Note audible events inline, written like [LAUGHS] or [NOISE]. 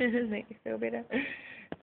[LAUGHS] Make you feel better.